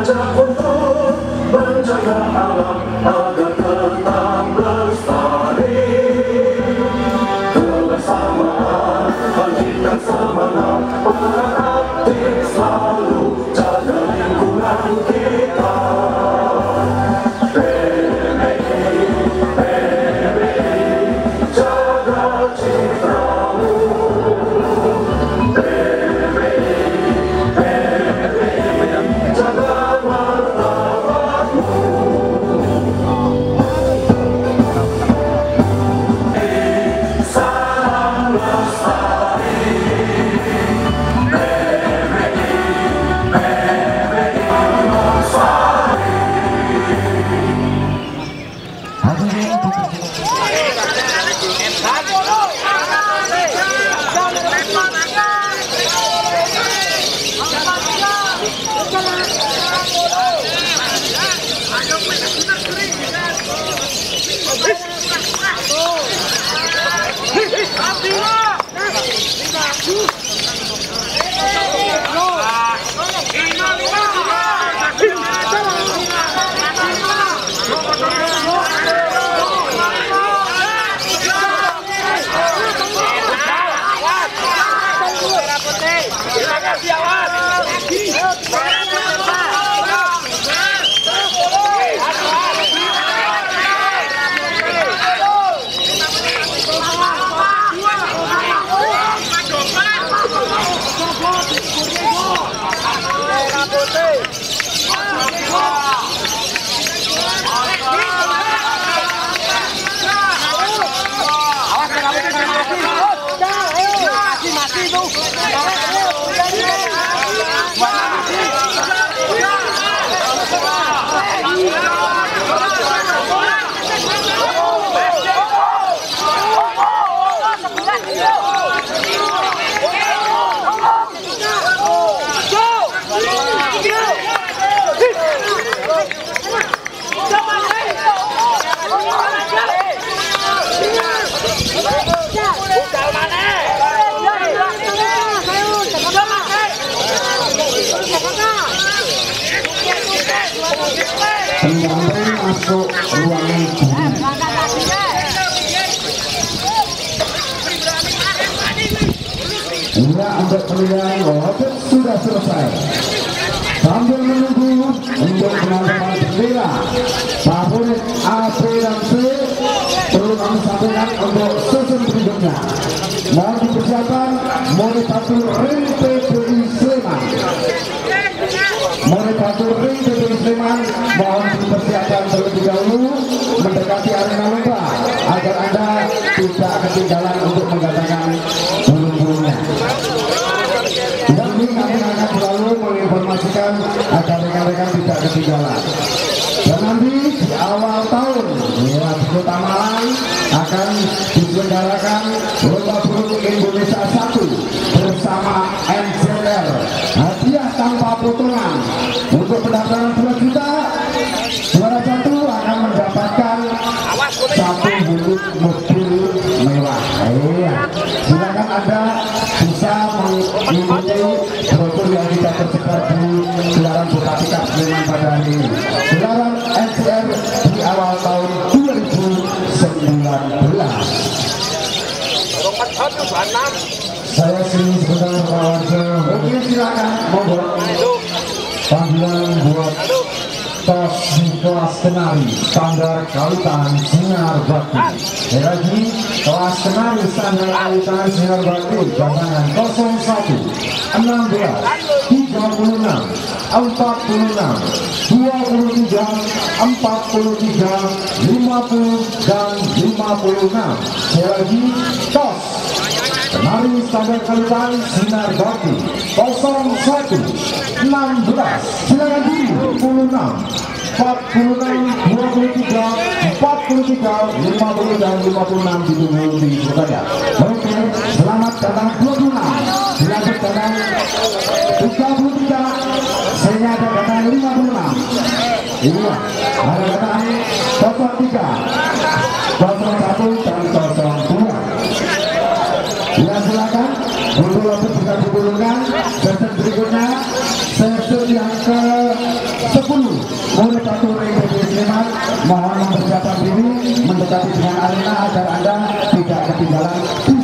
baca untuk menjaga alam agar tetap lestari kebersamaan para Matido. Pendamping masuk ruangan guru. Hingga untuk pemilihan wasit sudah selesai. Sambil menunggu untuk penambahan bendera favorit A, B, dan C perlu kami sampaikan untuk season berikutnya. Mohon dipersiapkan Monitatur Ring PPI Sleman. Monitatur Ring PPI Sleman mohon dipersiapkan terlebih dahulu mendekati arena lomba agar Anda tidak ketinggalan untuk menggandakan burung-burungnya. Dan ini kami akan selalu menginformasikan agar rekan-rekan tidak ketinggalan. Dan nanti di awal tahun lewat Kota Malang akan diselenggarakan Lomba Burung Indonesia 1 bersama NCR. Hadiah tanpa potongan untuk pendaftaran 2 juta. Juara satu akan mendapatkan satu unit mobil Saya sini sebentar Pak Oke silakan monggo. Panggilan buat tos di kelas kenari standar kalutan sinar bakti. Lagi kelas kenari standar kalutan sinar bakti jangan 01 16 36 46 23 43 50 dan 56 Sekali lagi tos Kenari standar kalutan sinar bakti 01 16 silakan dulu 26 46 23 43 50 dan 56 ditunggu di Surabaya. Oke selamat datang 26 dilanjut datang 33 sehingga ada datang 56 inilah ada datang 03 01 dan 02 Ya silakan untuk lompat bisa digulungkan sesi berikutnya sesi yang ke 10 murid satu RPB Sleman mohon mempersiapkan diri mendekati dengan arena agar anda tidak ketinggalan di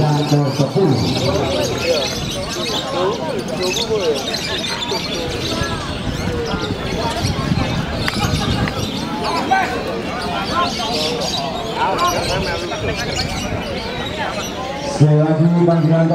yang ke 10 Sekali lagi panggilan